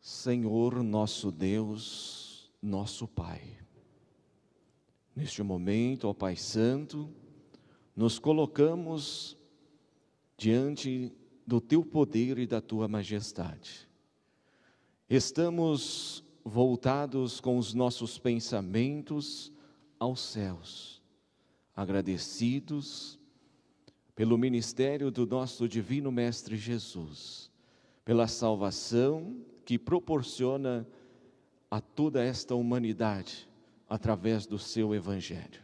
Senhor nosso Deus, nosso Pai. Neste momento, ó Pai Santo, nos colocamos diante do Teu poder e da Tua majestade. Estamos voltados com os nossos pensamentos aos céus, agradecidos pelo ministério do nosso Divino Mestre Jesus, pela salvação que proporciona a toda esta humanidade através do seu Evangelho.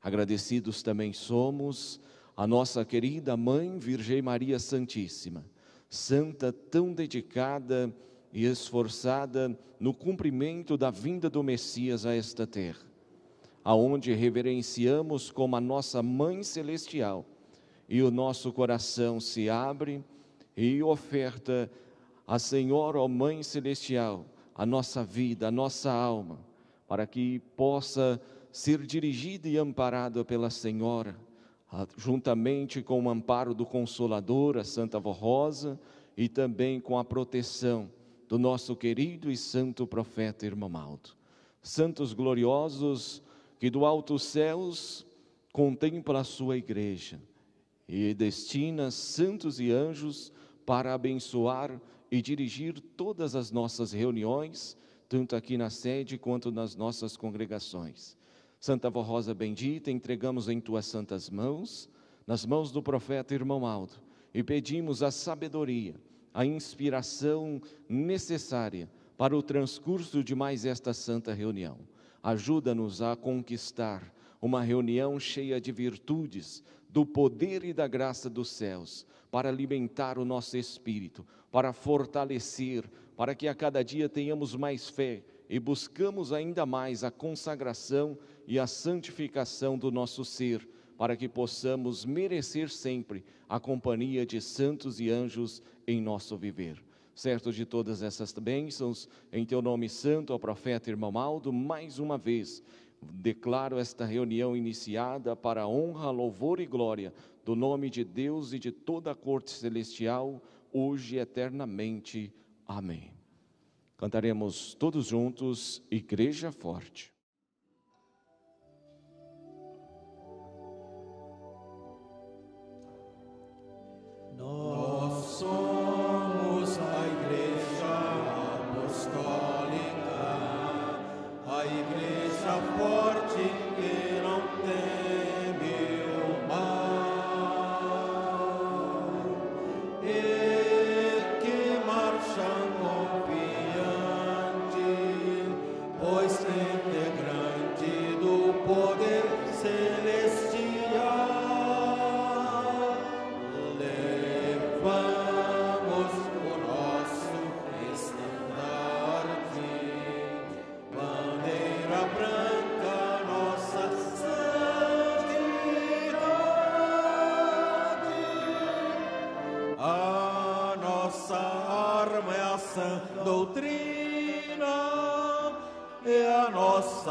Agradecidos também somos a nossa querida Mãe Virgem Maria Santíssima, santa tão dedicada e esforçada no cumprimento da vinda do Messias a esta terra, aonde reverenciamos como a nossa Mãe Celestial e o nosso coração se abre e oferta a Senhor, ó Mãe Celestial, a nossa vida, a nossa alma, para que possa ser dirigida e amparada pela Senhora, juntamente com o amparo do Consolador, a Santa Vó Rosa, e também com a proteção do nosso querido e santo profeta Irmão Aldo. Santos gloriosos que do alto céus contempla a sua igreja e destina santos e anjos para abençoar e dirigir todas as nossas reuniões, tanto aqui na sede quanto nas nossas congregações. Santa Vó Rosa Bendita, entregamos em tuas santas mãos, nas mãos do profeta Irmão Aldo, e pedimos a sabedoria, a inspiração necessária para o transcurso de mais esta santa reunião. Ajuda-nos a conquistar uma reunião cheia de virtudes, do poder e da graça dos céus, para alimentar o nosso espírito, para fortalecer, para que a cada dia tenhamos mais fé e buscamos ainda mais a consagração e a santificação do nosso ser, para que possamos merecer sempre a companhia de santos e anjos em nosso viver. Certo de todas essas bênçãos, em teu nome santo, ao profeta irmão Aldo, mais uma vez, declaro esta reunião iniciada para honra, louvor e glória do nome de Deus e de toda a corte celestial, hoje e eternamente. Amém. Cantaremos todos juntos, Igreja Forte. Nós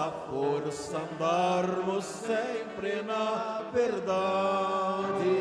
nossa força andarmos sempre na verdade.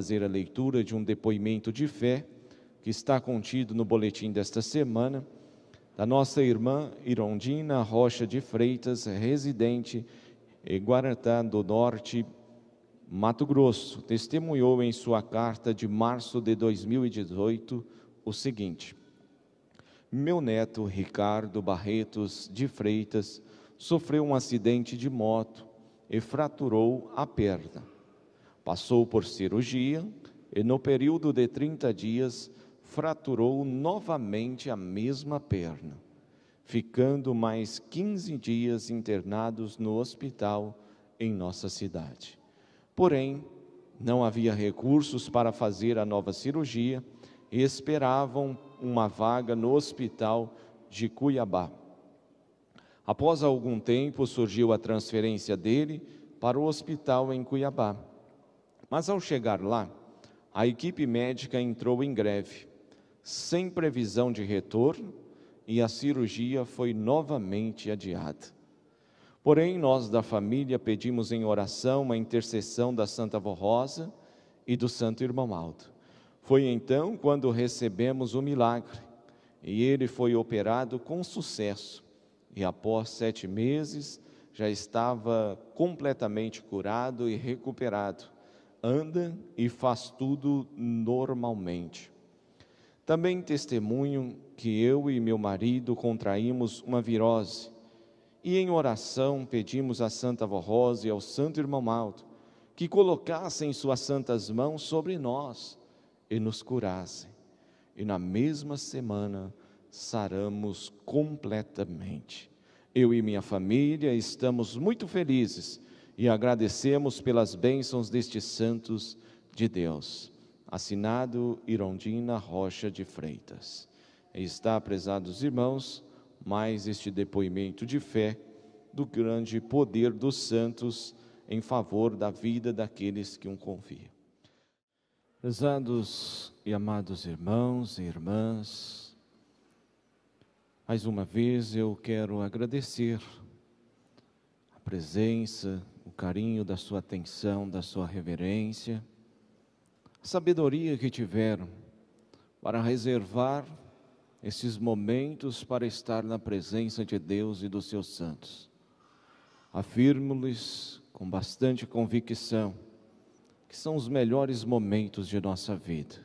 Fazer a leitura de um depoimento de fé que está contido no boletim desta semana, da nossa irmã Irondina Rocha de Freitas, residente em Guaratá do Norte, Mato Grosso, testemunhou em sua carta de março de 2018 o seguinte: Meu neto Ricardo Barretos de Freitas sofreu um acidente de moto e fraturou a perna. Passou por cirurgia e, no período de 30 dias, fraturou novamente a mesma perna, ficando mais 15 dias internados no hospital em nossa cidade. Porém, não havia recursos para fazer a nova cirurgia e esperavam uma vaga no hospital de Cuiabá. Após algum tempo, surgiu a transferência dele para o hospital em Cuiabá. Mas ao chegar lá, a equipe médica entrou em greve, sem previsão de retorno, e a cirurgia foi novamente adiada. Porém, nós da família pedimos em oração a intercessão da Santa Vó Rosa e do Santo Irmão Aldo. Foi então quando recebemos o milagre e ele foi operado com sucesso. E após sete meses já estava completamente curado e recuperado. Anda e faz tudo normalmente. Também testemunho que eu e meu marido contraímos uma virose e em oração pedimos à Santa Vó Rosa e ao Santo Irmão Malto que colocassem suas santas mãos sobre nós e nos curassem. E na mesma semana saramos completamente. Eu e minha família estamos muito felizes e agradecemos pelas bênçãos destes santos de Deus. Assinado Irondina Rocha de Freitas. Está, prezados irmãos, mais este depoimento de fé do grande poder dos santos em favor da vida daqueles que um confiam. Prezados e amados irmãos e irmãs, mais uma vez eu quero agradecer a presença, carinho da sua atenção, da sua reverência, a sabedoria que tiveram para reservar esses momentos para estar na presença de Deus e dos seus santos. Afirmo-lhes com bastante convicção que são os melhores momentos de nossa vida.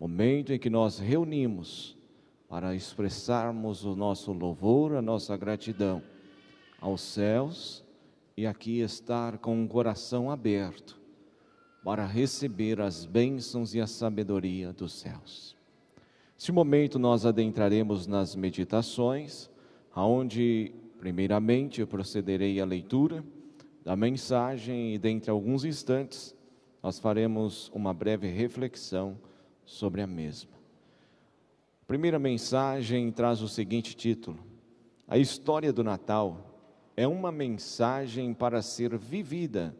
Momento em que nós reunimos para expressarmos o nosso louvor, a nossa gratidão aos céus e aqui estar com o coração aberto para receber as bênçãos e a sabedoria dos céus. Neste momento nós adentraremos nas meditações, aonde primeiramente eu procederei à leitura da mensagem e dentre alguns instantes nós faremos uma breve reflexão sobre a mesma. A primeira mensagem traz o seguinte título: A história do Natal é uma mensagem para ser vivida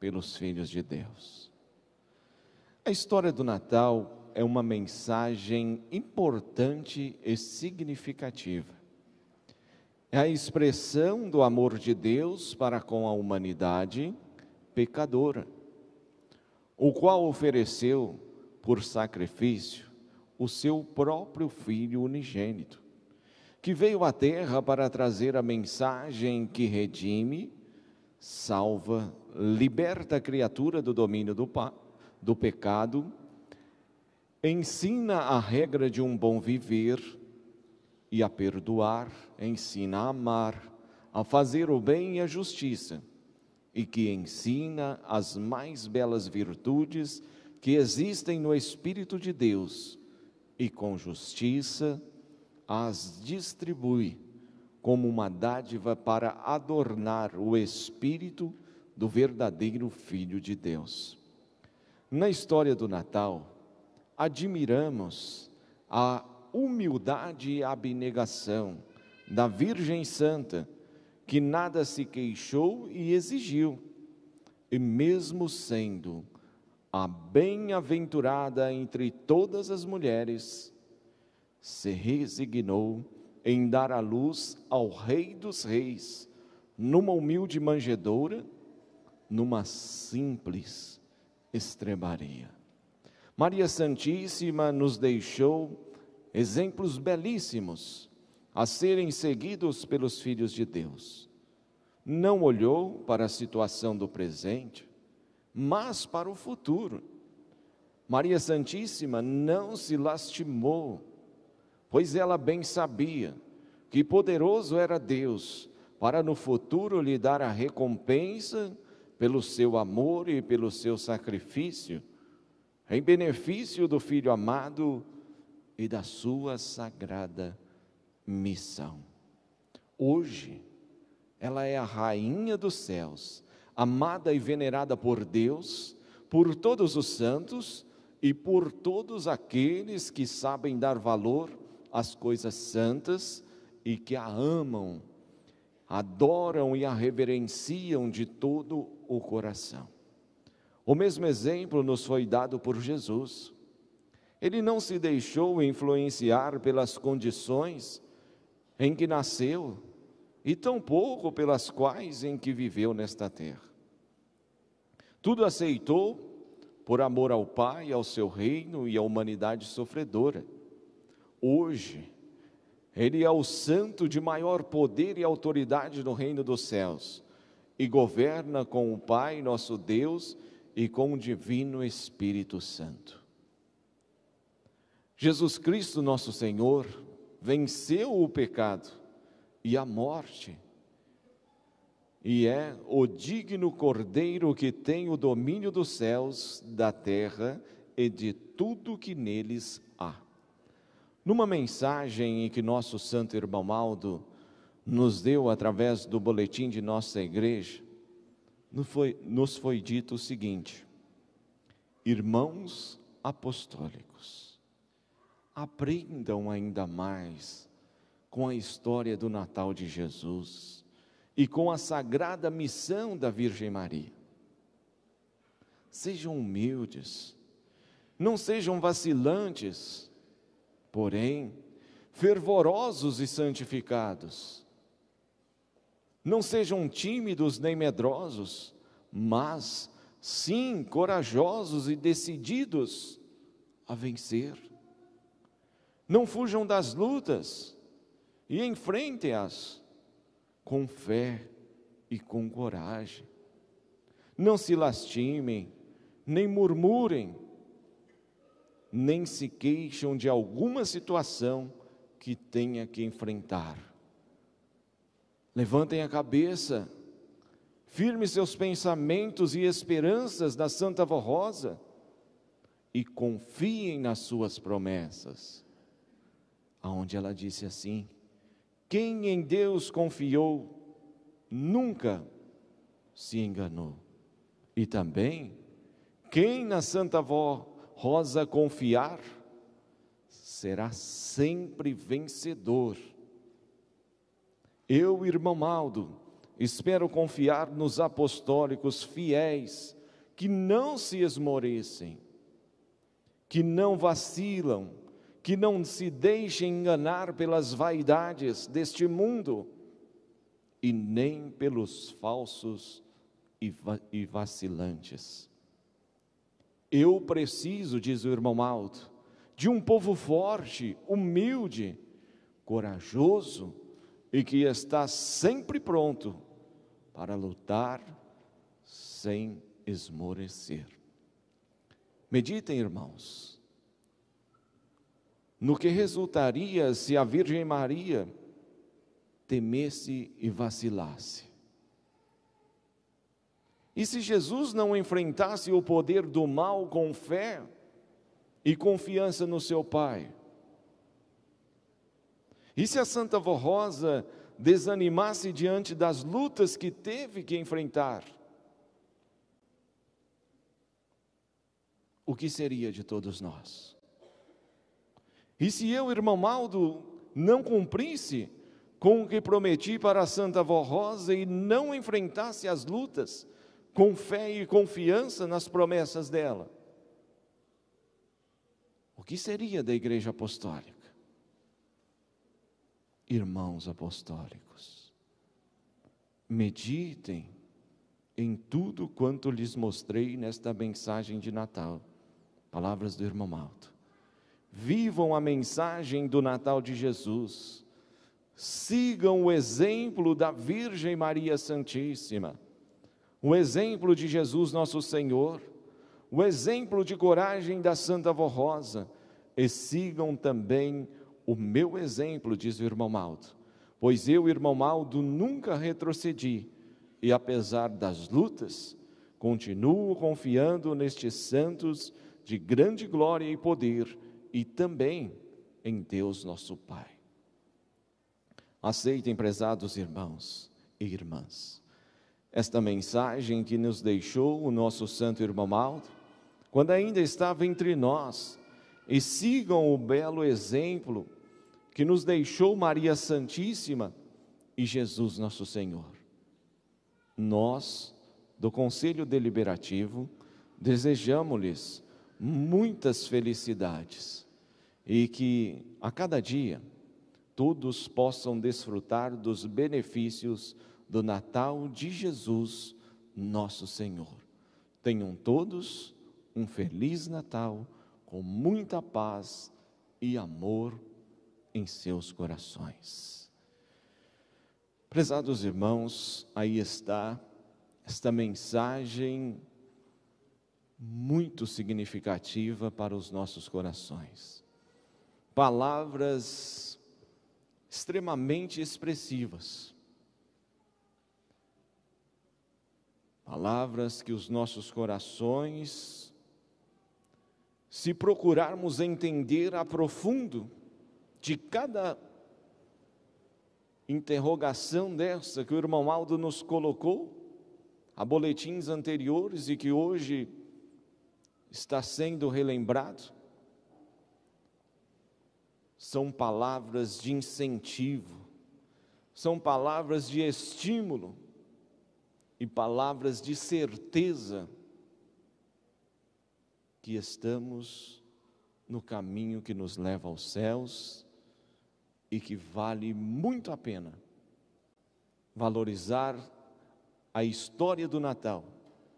pelos filhos de Deus. A história do Natal é uma mensagem importante e significativa. É a expressão do amor de Deus para com a humanidade pecadora, o qual ofereceu por sacrifício o seu próprio Filho unigênito, que veio à terra para trazer a mensagem que redime, salva, liberta a criatura do domínio do, do pecado ensina a regra de um bom viver e a perdoar, ensina a amar, a fazer o bem e a justiça, e que ensina as mais belas virtudes que existem no Espírito de Deus, e com justiça as distribui como uma dádiva para adornar o espírito do verdadeiro Filho de Deus. Na história do Natal, admiramos a humildade e abnegação da Virgem Santa, que nada se queixou e exigiu, e mesmo sendo a bem-aventurada entre todas as mulheres, se resignou em dar a luz ao Rei dos Reis, numa humilde manjedoura, numa simples extremaria. Maria Santíssima nos deixou exemplos belíssimos a serem seguidos pelos filhos de Deus. Não olhou para a situação do presente, mas para o futuro. Maria Santíssima não se lastimou, pois ela bem sabia que poderoso era Deus para no futuro lhe dar a recompensa pelo seu amor e pelo seu sacrifício, em benefício do Filho amado e da sua sagrada missão. Hoje, ela é a rainha dos céus, amada e venerada por Deus, por todos os santos e por todos aqueles que sabem dar valor às coisas santas e que a amam, adoram e a reverenciam de todo o coração. O mesmo exemplo nos foi dado por Jesus. Ele não se deixou influenciar pelas condições em que nasceu e tampouco pelas quais em que viveu nesta terra. Tudo aceitou por amor ao Pai, ao seu reino e à humanidade sofredora. Hoje, ele é o santo de maior poder e autoridade no reino dos céus e governa com o Pai, nosso Deus, e com o Divino Espírito Santo. Jesus Cristo, nosso Senhor, venceu o pecado e a morte, e é o digno Cordeiro que tem o domínio dos céus, da terra e de tudo que neles. Numa mensagem em que nosso santo irmão Aldo nos deu através do boletim de nossa igreja, nos foi, nos foi dito o seguinte: Irmãos apostólicos, aprendam ainda mais com a história do Natal de Jesus e com a sagrada missão da Virgem Maria. Sejam humildes, não sejam vacilantes, porém fervorosos e santificados. Não sejam tímidos nem medrosos, mas sim corajosos e decididos a vencer. Não fujam das lutas e enfrentem-as com fé e com coragem. Não se lastimem, nem murmurem, nem se queixam de alguma situação que tenha que enfrentar. Levantem a cabeça, firme seus pensamentos e esperanças na Santa Vó Rosa e confiem nas suas promessas. Aonde ela disse assim: Quem em Deus confiou nunca se enganou. E também, quem na Santa Vó Rosa confiar, será sempre vencedor. Eu, irmão Aldo, espero confiar nos apostólicos fiéis que não se esmorecem, que não vacilam, que não se deixem enganar pelas vaidades deste mundo e nem pelos falsos e vacilantes. Eu preciso, diz o irmão Alto, de um povo forte, humilde, corajoso e que está sempre pronto para lutar sem esmorecer. Meditem, irmãos, no que resultaria se a Virgem Maria temesse e vacilasse. E se Jesus não enfrentasse o poder do mal com fé e confiança no seu Pai? E se a Santa Rosa desanimasse diante das lutas que teve que enfrentar? O que seria de todos nós? E se eu, irmão Maldo, não cumprisse com o que prometi para a Santa Vó Rosa e não enfrentasse as lutas, com fé e confiança nas promessas dela. O que seria da igreja apostólica? Irmãos apostólicos, meditem em tudo quanto lhes mostrei nesta mensagem de Natal. Palavras do irmão Malto. Vivam a mensagem do Natal de Jesus. Sigam o exemplo da Virgem Maria Santíssima, o exemplo de Jesus nosso Senhor, o exemplo de coragem da Santa Vó Rosa, e sigam também o meu exemplo, diz o irmão Maldo, pois eu, irmão Maldo, nunca retrocedi. E apesar das lutas, continuo confiando nestes santos de grande glória e poder e também em Deus nosso Pai. Aceitem, prezados irmãos e irmãs, esta mensagem que nos deixou o nosso santo irmão Maldo, quando ainda estava entre nós, e sigam o belo exemplo que nos deixou Maria Santíssima e Jesus nosso Senhor. Nós, do Conselho Deliberativo, desejamos-lhes muitas felicidades e que a cada dia todos possam desfrutar dos benefícios do Natal de Jesus, nosso Senhor. Tenham todos um feliz Natal com muita paz e amor em seus corações. Prezados irmãos, aí está esta mensagem muito significativa para os nossos corações. Palavras extremamente expressivas. Palavras que os nossos corações, se procurarmos entender a profundo de cada interrogação dessa que o irmão Aldo nos colocou, a boletins anteriores e que hoje está sendo relembrado, são palavras de incentivo, são palavras de estímulo e palavras de certeza que estamos no caminho que nos leva aos céus e que vale muito a pena valorizar a história do Natal,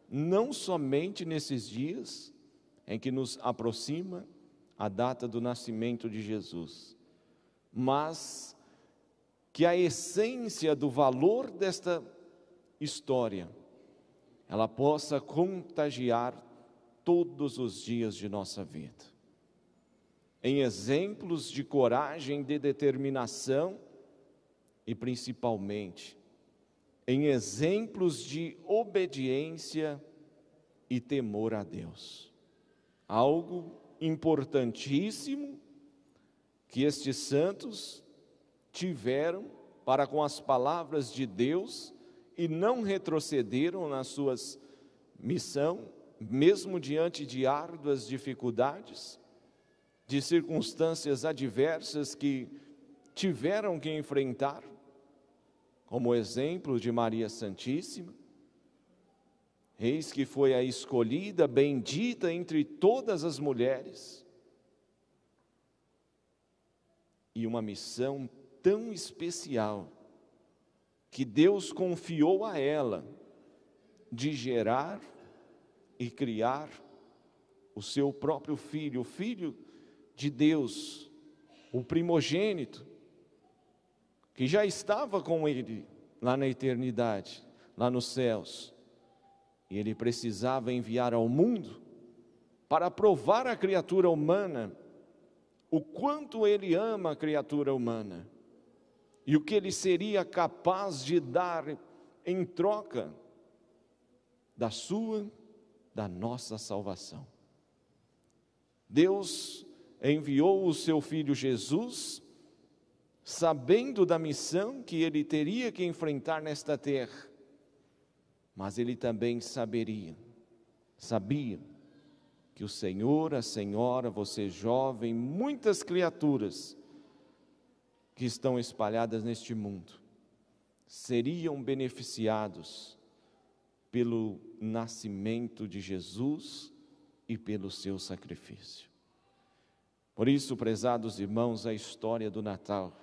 não somente nesses dias em que nos aproxima a data do nascimento de Jesus, mas que a essência do valor desta história ela possa contagiar todos os dias de nossa vida. Em exemplos de coragem, de determinação e principalmente em exemplos de obediência e temor a Deus. Algo importantíssimo que estes santos tiveram para com as palavras de Deus e não retrocederam nas suas missão, mesmo diante de árduas dificuldades, de circunstâncias adversas que tiveram que enfrentar, como exemplo de Maria Santíssima, Eis que foi a escolhida, bendita entre todas as mulheres, e uma missão tão especial que Deus confiou a ela de gerar e criar o seu próprio filho, o filho de Deus, o primogênito, que já estava com ele lá na eternidade, lá nos céus. E ele precisava enviar ao mundo para provar à criatura humana o quanto ele ama a criatura humana e o que ele seria capaz de dar em troca da sua, da nossa salvação. Deus enviou o seu filho Jesus, sabendo da missão que ele teria que enfrentar nesta terra, mas ele também saberia, sabia que o Senhor, a Senhora, você jovem, muitas criaturas que estão espalhadas neste mundo seriam beneficiados pelo nascimento de Jesus e pelo seu sacrifício. Por isso, prezados irmãos, a história do Natal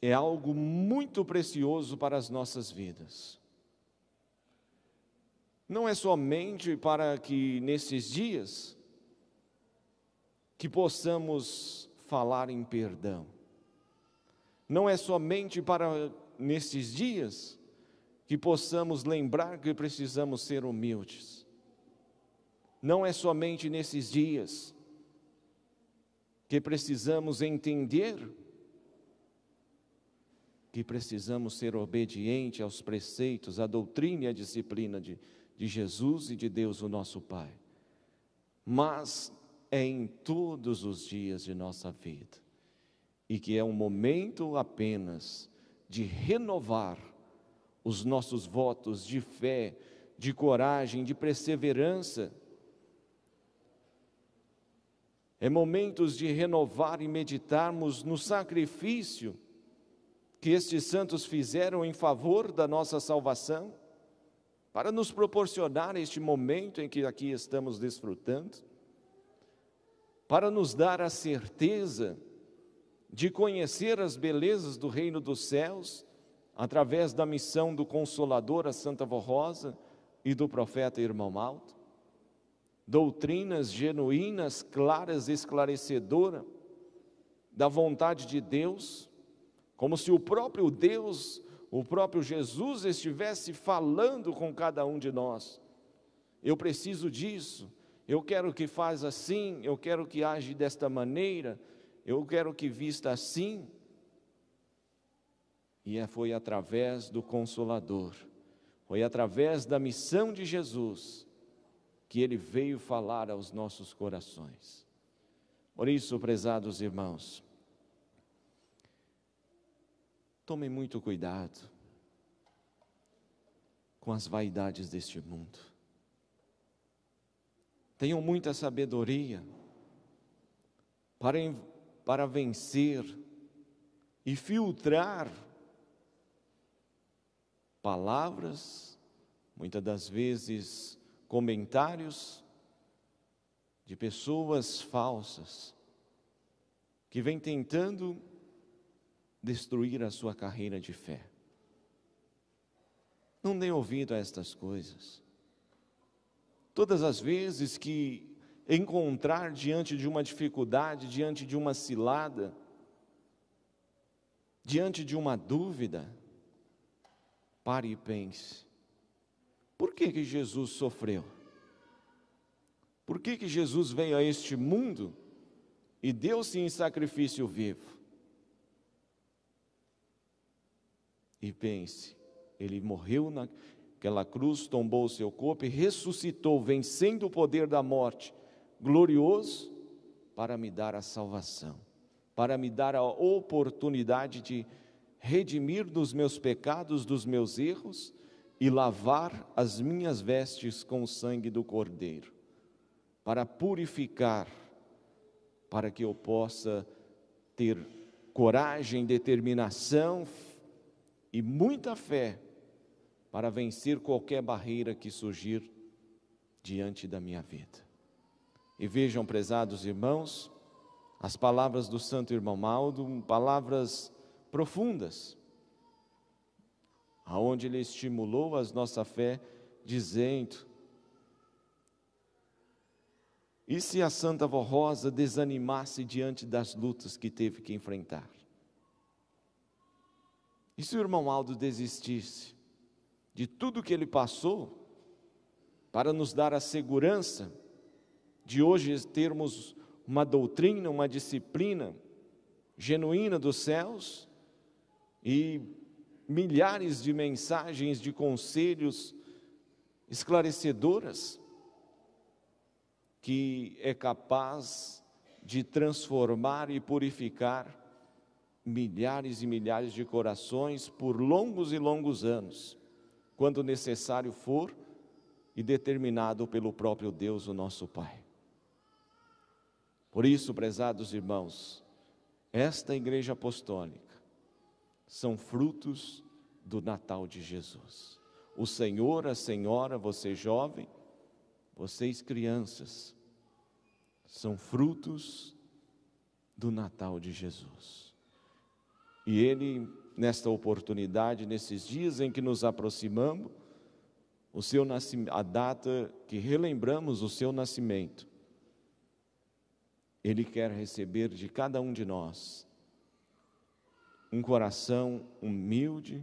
é algo muito precioso para as nossas vidas não é somente para que nesses dias que possamos falar em perdão. Não é somente para nesses dias que possamos lembrar que precisamos ser humildes. Não é somente nesses dias que precisamos entender que precisamos ser obedientes aos preceitos, à doutrina e à disciplina de, de Jesus e de Deus, o nosso Pai. Mas em todos os dias de nossa vida. E que é um momento apenas de renovar os nossos votos de fé, de coragem, de perseverança. É momentos de renovar e meditarmos no sacrifício que estes santos fizeram em favor da nossa salvação, para nos proporcionar este momento em que aqui estamos desfrutando, para nos dar a certeza de conhecer as belezas do reino dos céus através da missão do Consolador, a Santa Vó Rosa, e do profeta Irmão Malto, doutrinas genuínas, claras, esclarecedoras da vontade de Deus como se o próprio Deus, o próprio Jesus estivesse falando com cada um de nós. Eu preciso disso, eu quero que faz assim, eu quero que age desta maneira, eu quero que vista assim. E é, foi através do Consolador, foi através da missão de Jesus que ele veio falar aos nossos corações. Por isso, prezados irmãos, Tome muito cuidado com as vaidades deste mundo. Tenham muita sabedoria para, para vencer e filtrar palavras, muitas das vezes comentários de pessoas falsas que vêm tentando destruir a sua carreira de fé. Não dê ouvido a estas coisas. Todas as vezes que encontrar diante de uma dificuldade, diante de uma cilada, diante de uma dúvida, pare e pense: por que, que Jesus sofreu? Por que, que Jesus veio a este mundo e deu-se em sacrifício vivo? E pense, ele morreu naquela cruz, tombou o seu corpo e ressuscitou, vencendo o poder da morte, glorioso, para me dar a salvação, para me dar a oportunidade de redimir dos meus pecados, dos meus erros e lavar as minhas vestes com o sangue do Cordeiro, para purificar, para que eu possa ter coragem, determinação, e muita fé para vencer qualquer barreira que surgir diante da minha vida. E vejam, prezados irmãos, as palavras do Santo Irmão Maldo, palavras profundas, aonde ele estimulou a nossa fé, dizendo: E se a Santa Vó Rosa desanimasse diante das lutas que teve que enfrentar? E se o irmão Aldo desistisse de tudo que ele passou, para nos dar a segurança de hoje termos uma doutrina, uma disciplina genuína dos céus e milhares de mensagens, de conselhos esclarecedoras, que é capaz de transformar e purificar milhares e milhares de corações por longos e longos anos, quando necessário for e determinado pelo próprio Deus, o nosso Pai. Por isso, prezados irmãos, esta igreja apostólica são frutos do Natal de Jesus. O Senhor, a Senhora, você jovem, vocês crianças, são frutos do Natal de Jesus. E Ele, nesta oportunidade, nesses dias em que nos aproximamos, o seu a data que relembramos o seu nascimento, Ele quer receber de cada um de nós um coração humilde,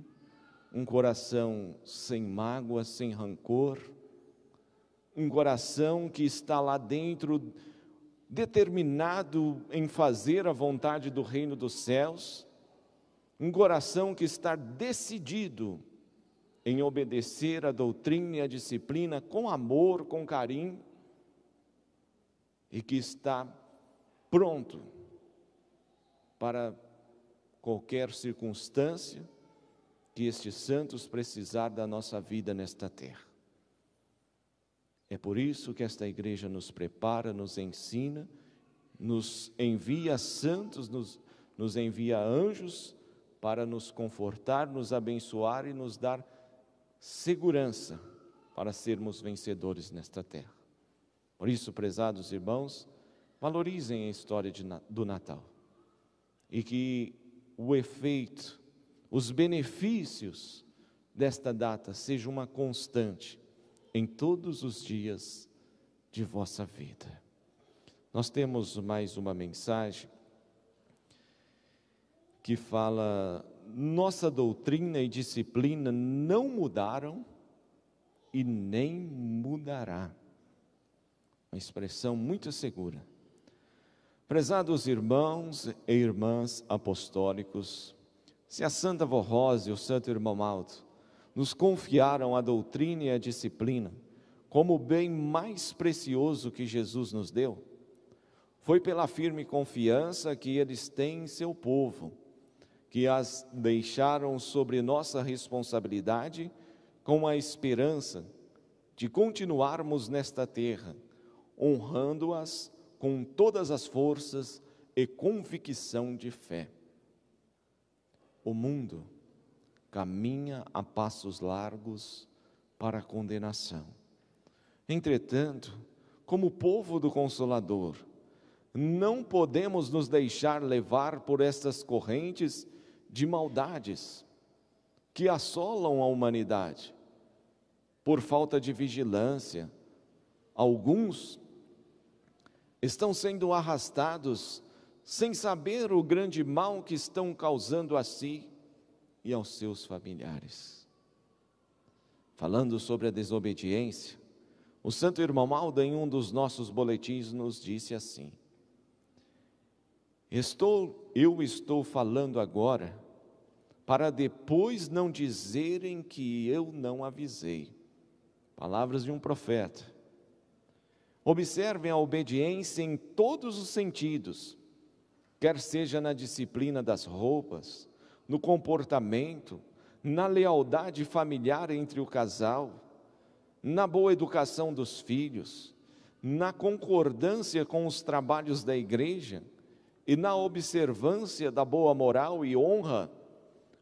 um coração sem mágoa, sem rancor, um coração que está lá dentro determinado em fazer a vontade do reino dos céus, um coração que está decidido em obedecer a doutrina e a disciplina com amor, com carinho, e que está pronto para qualquer circunstância que estes santos precisar da nossa vida nesta terra. É por isso que esta igreja nos prepara, nos ensina, nos envia santos, nos, nos envia anjos para nos confortar, nos abençoar e nos dar segurança para sermos vencedores nesta terra. Por isso, prezados irmãos, valorizem a história de, do Natal e que o efeito, os benefícios desta data sejam uma constante em todos os dias de vossa vida. Nós temos mais uma mensagem que fala: nossa doutrina e disciplina não mudaram e nem mudará. Uma expressão muito segura. Prezados irmãos e irmãs apostólicos, se a Santa Vó Rosa e o Santo Irmão Alto nos confiaram a doutrina e a disciplina como o bem mais precioso que Jesus nos deu, foi pela firme confiança que eles têm em seu povo, que as deixaram sobre nossa responsabilidade com a esperança de continuarmos nesta terra, honrando-as com todas as forças e convicção de fé. O mundo caminha a passos largos para a condenação. Entretanto, como povo do Consolador, não podemos nos deixar levar por estas correntes de maldades que assolam a humanidade. Por falta de vigilância, alguns estão sendo arrastados sem saber o grande mal que estão causando a si e aos seus familiares. Falando sobre a desobediência, o Santo Irmão Malda, em um dos nossos boletins, nos disse assim: Estou, eu estou falando agora para depois não dizerem que eu não avisei. Palavras de um profeta. Observem a obediência em todos os sentidos, quer seja na disciplina das roupas, no comportamento, na lealdade familiar entre o casal, na boa educação dos filhos, na concordância com os trabalhos da igreja e na observância da boa moral e honra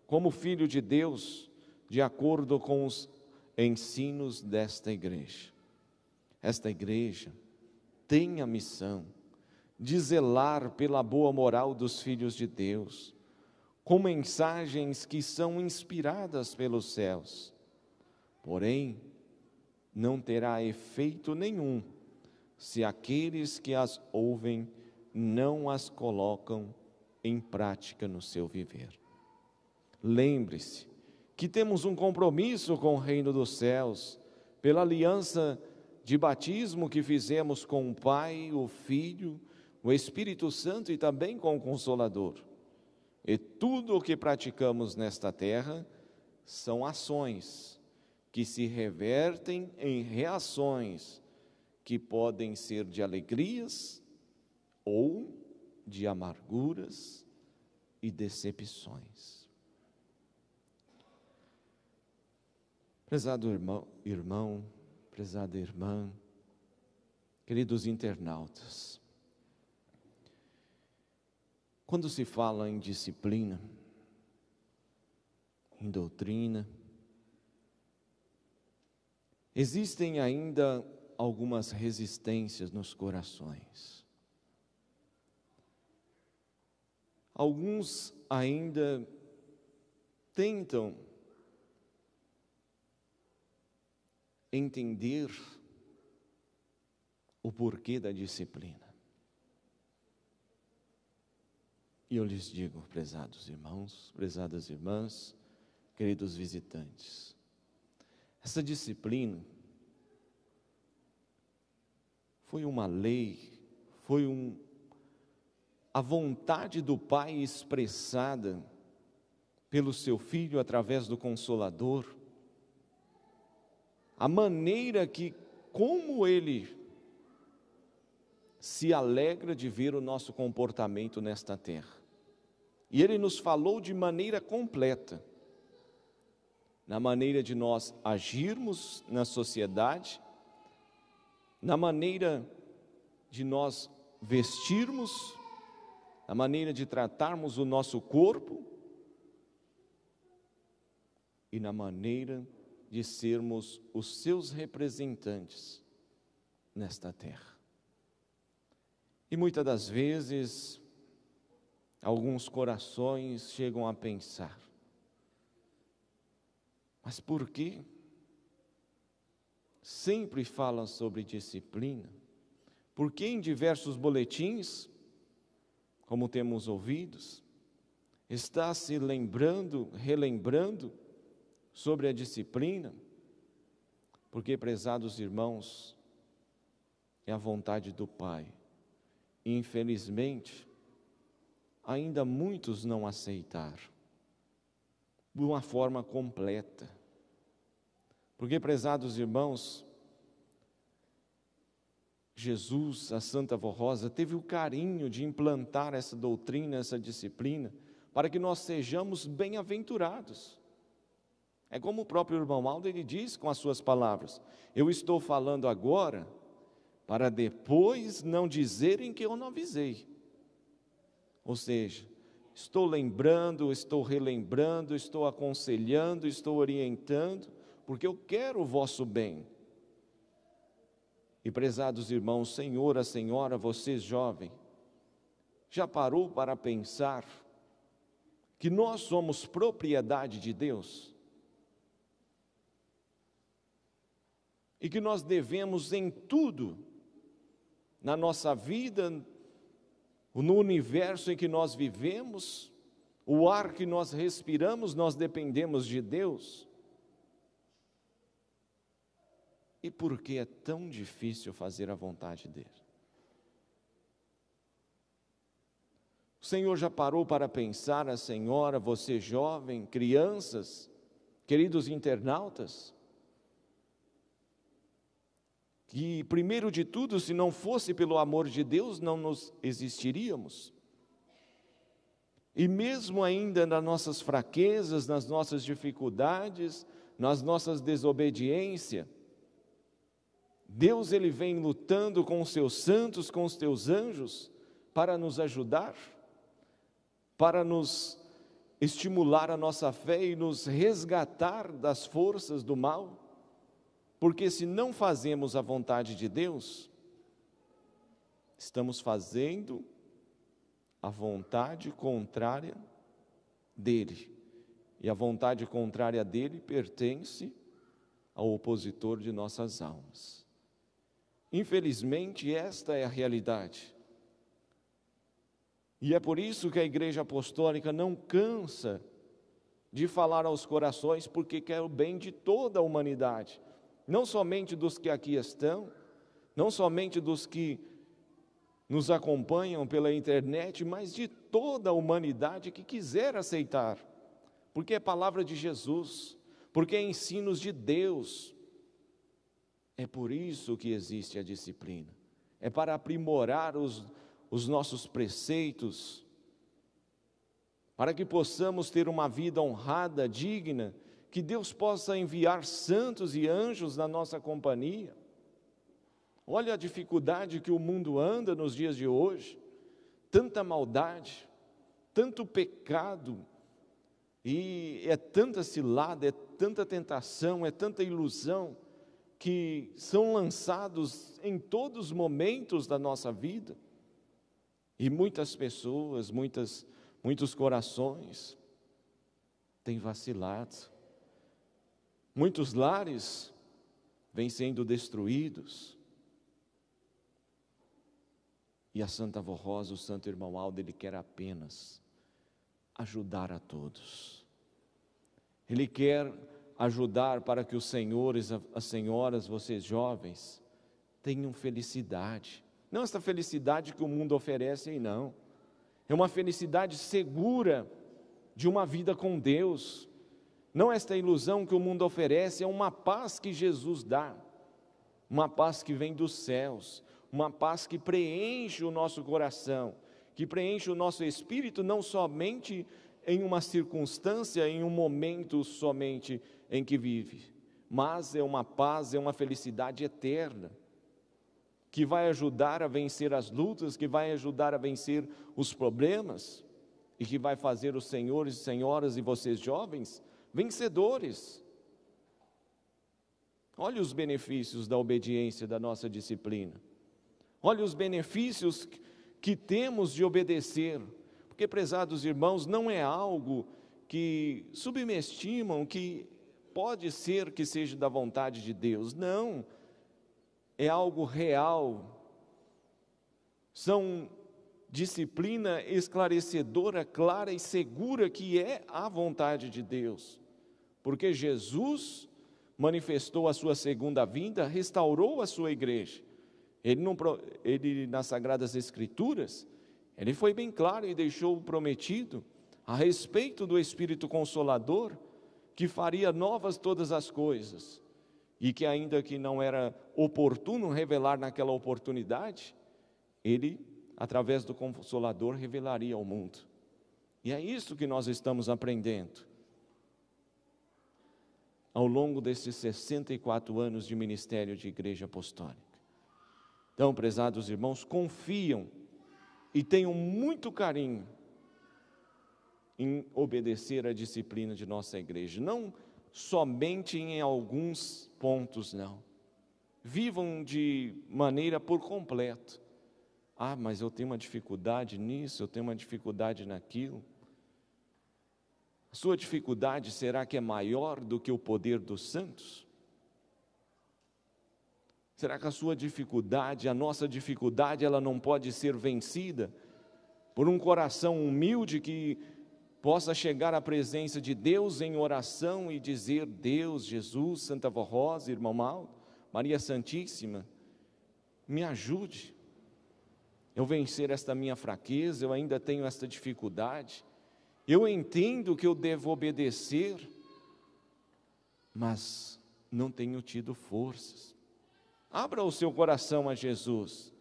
como filho de Deus, de acordo com os ensinos desta igreja. Esta igreja tem a missão de zelar pela boa moral dos filhos de Deus, com mensagens que são inspiradas pelos céus. Porém, não terá efeito nenhum se aqueles que as ouvem não as colocam em prática no seu viver. Lembre-se que temos um compromisso com o reino dos céus, pela aliança de batismo que fizemos com o Pai, o Filho, o Espírito Santo e também com o Consolador. E tudo o que praticamos nesta terra são ações que se revertem em reações que podem ser de alegrias ou de amarguras e decepções. Prezado irmão, irmão prezada irmã, queridos internautas, quando se fala em disciplina, em doutrina, existem ainda algumas resistências nos corações. Alguns ainda tentam entender o porquê da disciplina. E eu lhes digo, prezados irmãos, prezadas irmãs, queridos visitantes, essa disciplina foi uma lei, foi um, a vontade do Pai expressada pelo seu Filho através do Consolador, a maneira que, como Ele se alegra de ver o nosso comportamento nesta terra. E Ele nos falou de maneira completa, na maneira de nós agirmos na sociedade, na maneira de nós vestirmos, na maneira de tratarmos o nosso corpo, e na maneira de sermos os seus representantes nesta terra. E muitas das vezes, alguns corações chegam a pensar: mas por que sempre falam sobre disciplina? Por que em diversos boletins, como temos ouvidos, está se lembrando, relembrando sobre a disciplina, porque, prezados irmãos, é a vontade do Pai. E, infelizmente, ainda muitos não aceitaram de uma forma completa. Porque, prezados irmãos, Jesus, a Santa Vó Rosa, teve o carinho de implantar essa doutrina, essa disciplina, para que nós sejamos bem-aventurados. É como o próprio irmão Aldo ele diz com as suas palavras: Eu estou falando agora para depois não dizerem que eu não avisei. Ou seja, estou lembrando, estou relembrando, estou aconselhando, estou orientando, porque eu quero o vosso bem. E prezados irmãos, senhora, senhora, você jovem, já parou para pensar que nós somos propriedade de Deus? e que nós devemos em tudo, na nossa vida, no universo em que nós vivemos, o ar que nós respiramos, nós dependemos de Deus. E por que é tão difícil fazer a vontade dele? O Senhor já parou para pensar, a senhora, você jovem, crianças, queridos internautas? que, primeiro de tudo, se não fosse pelo amor de Deus, não nos existiríamos. E mesmo ainda nas nossas fraquezas, nas nossas dificuldades, nas nossas desobediências, Deus ele vem lutando com os seus santos, com os teus anjos, para nos ajudar, para nos estimular a nossa fé e nos resgatar das forças do mal. Porque se não fazemos a vontade de Deus, estamos fazendo a vontade contrária dele. E a vontade contrária dele pertence ao opositor de nossas almas. Infelizmente, esta é a realidade. E é por isso que a Igreja Apostólica não cansa de falar aos corações, porque quer o bem de toda a humanidade não somente dos que aqui estão, não somente dos que nos acompanham pela internet, mas de toda a humanidade que quiser aceitar, porque é palavra de Jesus, porque é ensinos de Deus. É por isso que existe a disciplina, é para aprimorar os, os nossos preceitos, para que possamos ter uma vida honrada, digna que Deus possa enviar santos e anjos na nossa companhia. Olha a dificuldade que o mundo anda nos dias de hoje, tanta maldade, tanto pecado, e é tanta cilada, é tanta tentação, é tanta ilusão, que são lançados em todos os momentos da nossa vida. E muitas pessoas, muitas, muitos corações têm vacilado, Muitos lares vêm sendo destruídos. E a Santa Avó Rosa, o Santo Irmão Aldo, ele quer apenas ajudar a todos. Ele quer ajudar para que os senhores, as senhoras, vocês jovens, tenham felicidade. Não essa felicidade que o mundo oferece, não. É uma felicidade segura de uma vida com Deus. Não esta ilusão que o mundo oferece, é uma paz que Jesus dá. Uma paz que vem dos céus, uma paz que preenche o nosso coração, que preenche o nosso espírito, não somente em uma circunstância, em um momento somente em que vive, mas é uma paz, é uma felicidade eterna, que vai ajudar a vencer as lutas, que vai ajudar a vencer os problemas, e que vai fazer os senhores e senhoras e vocês jovens vencedores. Olhe os benefícios da obediência da nossa disciplina. Olhe os benefícios que temos de obedecer. Porque, prezados irmãos, não é algo que subestimam, que pode ser que seja da vontade de Deus. Não. É algo real. São disciplina esclarecedora, clara e segura que é a vontade de Deus. Porque Jesus manifestou a sua segunda vinda, restaurou a sua igreja. Ele, não, ele nas Sagradas Escrituras, ele foi bem claro e deixou prometido a respeito do Espírito Consolador, que faria novas todas as coisas, e que ainda que não era oportuno revelar naquela oportunidade, ele através do Consolador, revelaria ao mundo. E é isso que nós estamos aprendendo. Ao longo desses 64 anos de ministério de Igreja Apostólica. Então, prezados irmãos, confiam e tenham muito carinho em obedecer à disciplina de nossa igreja, não somente em alguns pontos, não. Vivam de maneira por completo. Ah, mas eu tenho uma dificuldade nisso, eu tenho uma dificuldade naquilo. Sua dificuldade será que é maior do que o poder dos santos? Será que a sua dificuldade, a nossa dificuldade, ela não pode ser vencida por um coração humilde que possa chegar à presença de Deus em oração e dizer: Deus, Jesus, Santa Vó Rosa, Irmão Mal, Maria Santíssima, me ajude eu vencer esta minha fraqueza, eu ainda tenho esta dificuldade, eu entendo que eu devo obedecer, mas não tenho tido forças. Abra o seu coração a Jesus,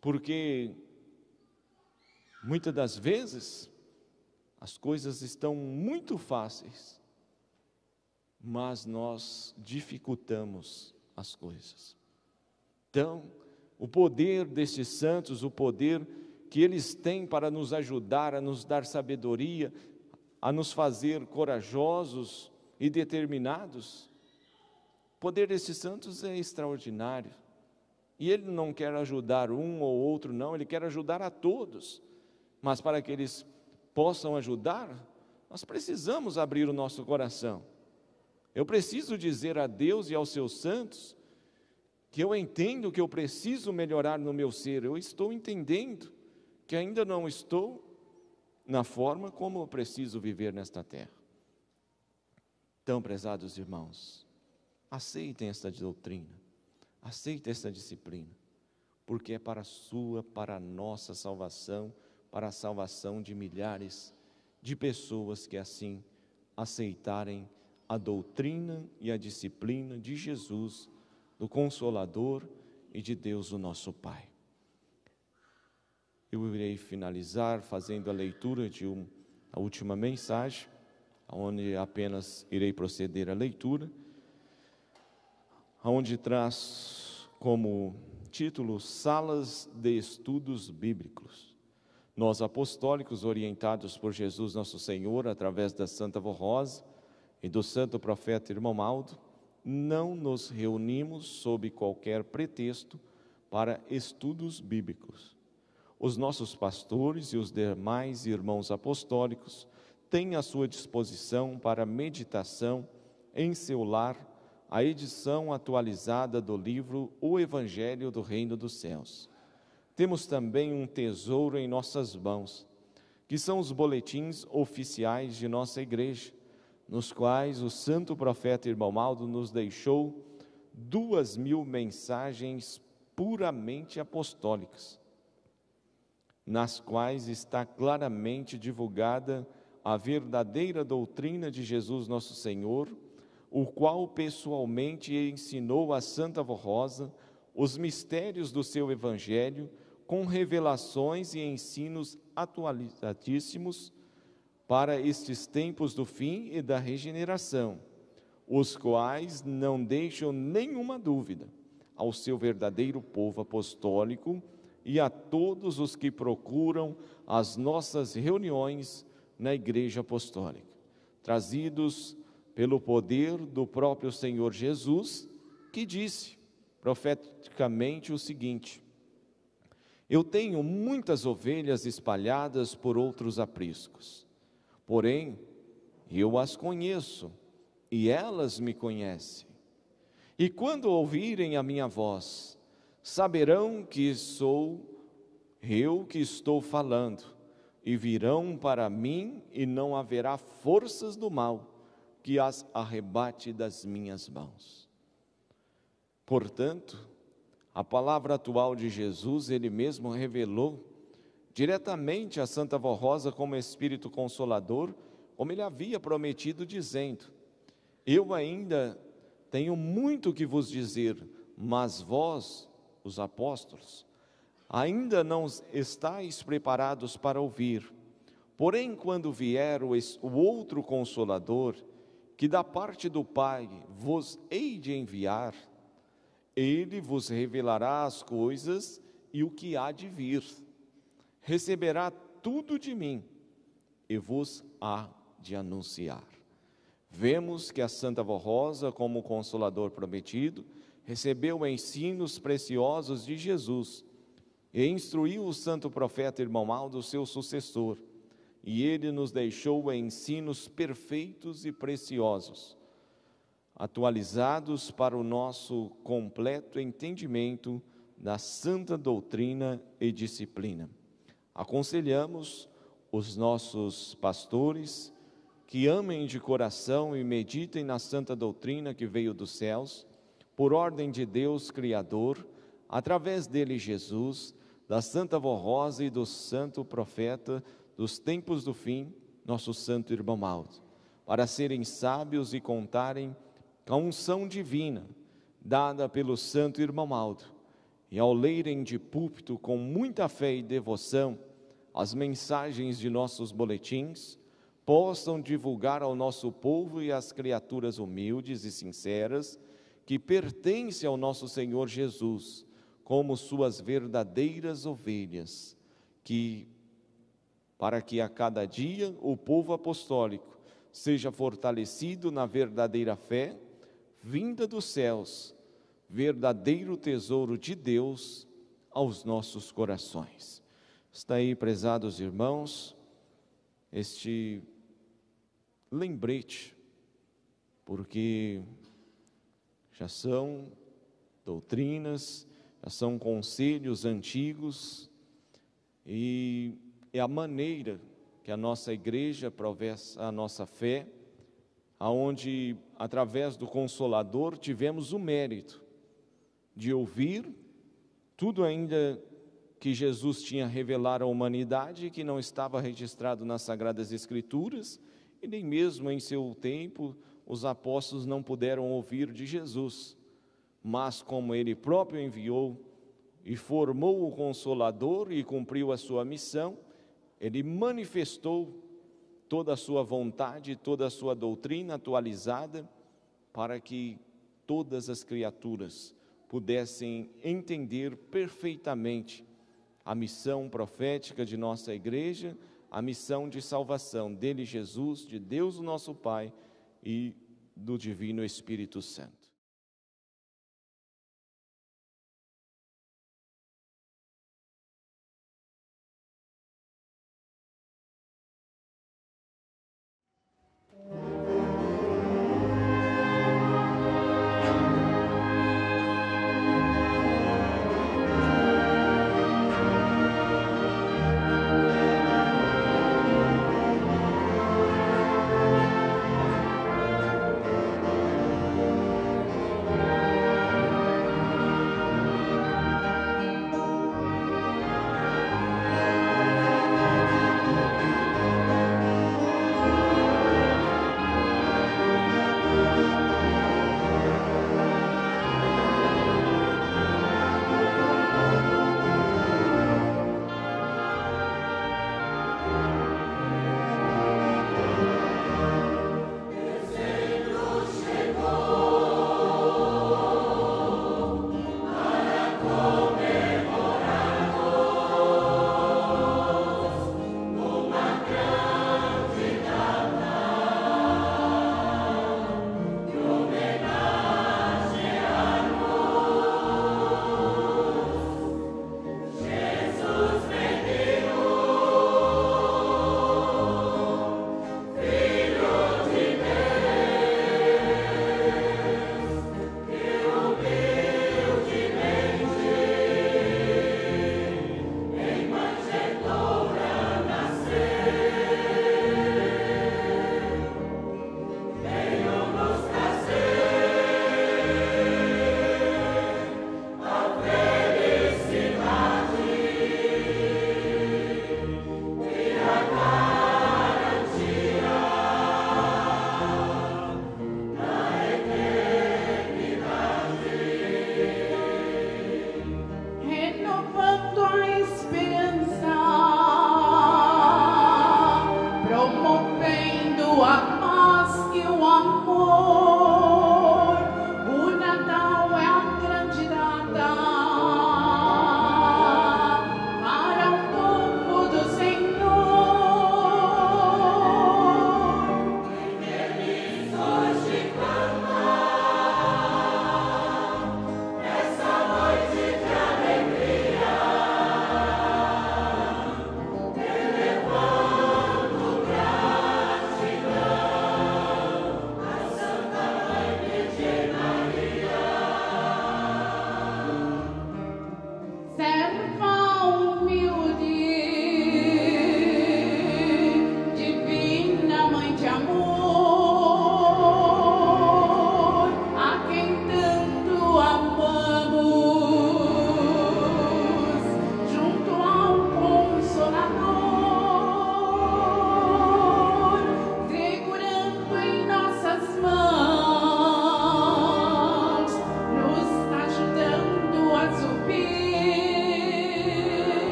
porque muitas das vezes as coisas estão muito fáceis, mas nós dificultamos as coisas. Então, o poder destes santos, o poder que eles têm para nos ajudar, a nos dar sabedoria, a nos fazer corajosos e determinados. O poder desses santos é extraordinário. E ele não quer ajudar um ou outro, não, ele quer ajudar a todos. Mas para que eles possam ajudar, nós precisamos abrir o nosso coração. Eu preciso dizer a Deus e aos seus santos que eu entendo que eu preciso melhorar no meu ser, eu estou entendendo que ainda não estou na forma como eu preciso viver nesta terra. Então, prezados irmãos, aceitem esta doutrina, aceitem esta disciplina, porque é para a sua, para a nossa salvação, para a salvação de milhares de pessoas que assim aceitarem a doutrina e a disciplina de Jesus do Consolador e de Deus, o nosso Pai. Eu irei finalizar fazendo a leitura de um, a última mensagem, onde apenas irei proceder à leitura, onde traz como título Salas de Estudos Bíblicos. Nós apostólicos, orientados por Jesus Nosso Senhor, através da Santa Vó Rosa e do Santo Profeta Irmão Aldo, não nos reunimos sob qualquer pretexto para estudos bíblicos. Os nossos pastores e os demais irmãos apostólicos têm à sua disposição para meditação em seu lar a edição atualizada do livro O Evangelho do Reino dos Céus. Temos também um tesouro em nossas mãos, que são os boletins oficiais de nossa igreja, nos quais o santo profeta Irmão Maldo nos deixou duas mil mensagens puramente apostólicas, nas quais está claramente divulgada a verdadeira doutrina de Jesus Nosso Senhor, o qual pessoalmente ensinou a Santa Rosa os mistérios do seu Evangelho com revelações e ensinos atualizadíssimos para estes tempos do fim e da regeneração, os quais não deixam nenhuma dúvida ao seu verdadeiro povo apostólico e a todos os que procuram as nossas reuniões na Igreja Apostólica, trazidos pelo poder do próprio Senhor Jesus, que disse profeticamente o seguinte: Eu tenho muitas ovelhas espalhadas por outros apriscos, porém eu as conheço e elas me conhecem. E quando ouvirem a minha voz, saberão que sou eu que estou falando, e virão para mim, e não haverá forças do mal que as arrebate das minhas mãos. Portanto, a palavra atual de Jesus, ele mesmo revelou diretamente a Santa Vó Rosa como Espírito Consolador, como ele havia prometido, dizendo: Eu ainda tenho muito que vos dizer, mas vós, os apóstolos, ainda não estáis preparados para ouvir. Porém, quando vier o outro Consolador, que da parte do Pai vos hei de enviar, ele vos revelará as coisas e o que há de vir. Receberá tudo de mim e vos há de anunciar. Vemos que a Santa Vó Rosa, como consolador prometido, recebeu ensinos preciosos de Jesus e instruiu o santo profeta irmão Aldo, seu sucessor, e ele nos deixou ensinos perfeitos e preciosos, atualizados para o nosso completo entendimento da santa doutrina e disciplina. Aconselhamos os nossos pastores que amem de coração e meditem na santa doutrina que veio dos céus, por ordem de Deus Criador, através dele Jesus, da Santa Vó Rosa e do Santo Profeta dos tempos do fim, nosso santo irmão Maldo, para serem sábios e contarem a unção divina dada pelo santo irmão Maldo, e ao lerem de púlpito com muita fé e devoção as mensagens de nossos boletins, possam divulgar ao nosso povo e às criaturas humildes e sinceras que pertencem ao nosso Senhor Jesus, como suas verdadeiras ovelhas, que para que a cada dia o povo apostólico seja fortalecido na verdadeira fé, vinda dos céus, verdadeiro tesouro de Deus aos nossos corações. Está aí, prezados irmãos, este lembrete, porque já são doutrinas, já são conselhos antigos e é a maneira que a nossa igreja professa a nossa fé, aonde através do consolador tivemos o mérito de ouvir tudo ainda que Jesus tinha revelado à humanidade que não estava registrado nas sagradas escrituras e nem mesmo em seu tempo os apóstolos não puderam ouvir de Jesus. Mas como ele próprio enviou e formou o consolador e cumpriu a sua missão, ele manifestou toda a sua vontade, toda a sua doutrina atualizada, para que todas as criaturas pudessem entender perfeitamente a missão profética de nossa igreja, a missão de salvação dele, Jesus, de Deus, o nosso Pai e do Divino Espírito Santo.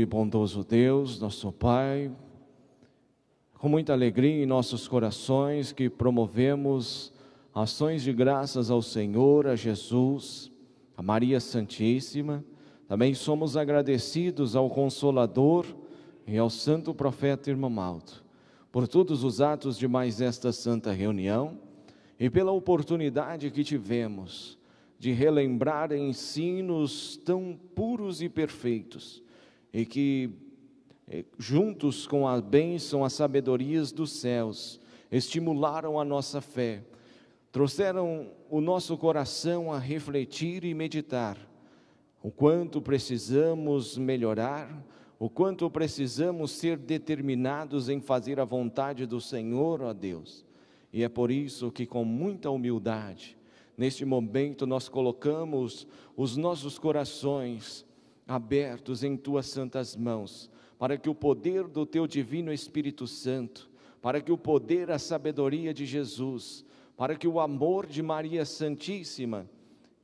E bondoso Deus, nosso Pai, com muita alegria em nossos corações que promovemos ações de graças ao Senhor, a Jesus, a Maria Santíssima. Também somos agradecidos ao Consolador e ao Santo Profeta Irmão por todos os atos de mais esta santa reunião e pela oportunidade que tivemos de relembrar ensinos tão puros e perfeitos e que, eh, juntos com a bênção, as sabedorias dos céus, estimularam a nossa fé, trouxeram o nosso coração a refletir e meditar o quanto precisamos melhorar, o quanto precisamos ser determinados em fazer a vontade do Senhor, ó Deus. E é por isso que, com muita humildade, Neste momento, nós colocamos os nossos corações abertos em tuas santas mãos, para que o poder do teu divino Espírito Santo, para que o poder, a sabedoria de Jesus, para que o amor de Maria Santíssima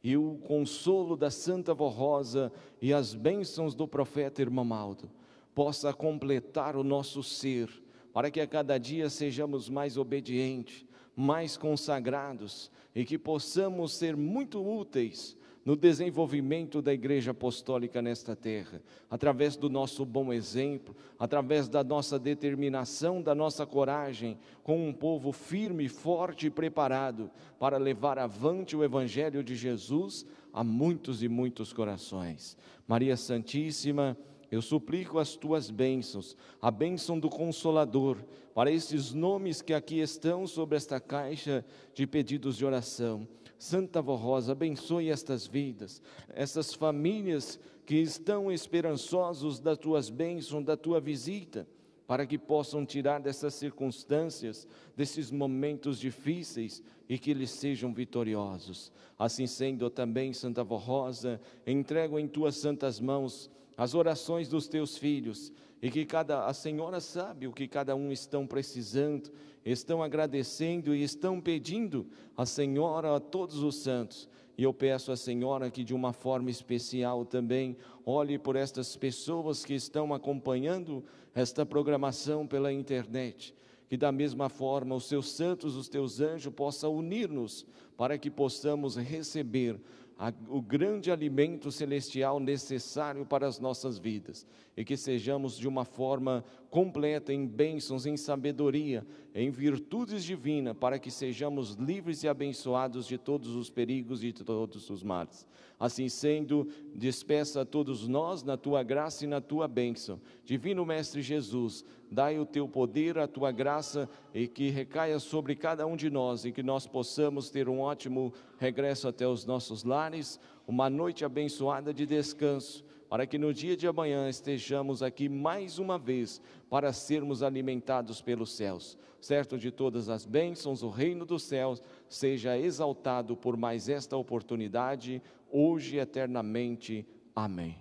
e o consolo da Santa Rosa e as bênçãos do profeta Irmão Aldo possa completar o nosso ser, para que a cada dia sejamos mais obedientes, mais consagrados e que possamos ser muito úteis no desenvolvimento da Igreja Apostólica nesta terra, através do nosso bom exemplo, através da nossa determinação, da nossa coragem, com um povo firme, forte e preparado para levar avante o Evangelho de Jesus a muitos e muitos corações. Maria Santíssima, eu suplico as tuas bênçãos, a bênção do Consolador, para esses nomes que aqui estão sobre esta caixa de pedidos de oração. Santa Vó Rosa, abençoe estas vidas, essas famílias que estão esperançosos das tuas bênçãos, da tua visita, para que possam tirar dessas circunstâncias, desses momentos difíceis e que eles sejam vitoriosos. Assim sendo, também, Santa Vó Rosa, entrego em tuas santas mãos as orações dos teus filhos e que cada a Senhora sabe o que cada um estão precisando, estão agradecendo e estão pedindo a Senhora a todos os santos. E eu peço à Senhora que de uma forma especial também olhe por estas pessoas que estão acompanhando esta programação pela internet, que da mesma forma os seus santos, os teus anjos possam unir-nos para que possamos receber a, o grande alimento celestial necessário para as nossas vidas e que sejamos de uma forma completa em bênçãos, em sabedoria, em virtudes divinas, para que sejamos livres e abençoados de todos os perigos e de todos os males. Assim sendo, despeça a todos nós na tua graça e na tua bênção. Divino Mestre Jesus, dai o teu poder, a tua graça e que recaia sobre cada um de nós e que nós possamos ter um ótimo regresso até os nossos lares, uma noite abençoada de descanso para que no dia de amanhã estejamos aqui mais uma vez para sermos alimentados pelos céus. Certo de todas as bênçãos, o reino dos céus seja exaltado por mais esta oportunidade, hoje e eternamente. Amém.